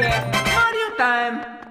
Mario time.